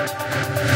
Música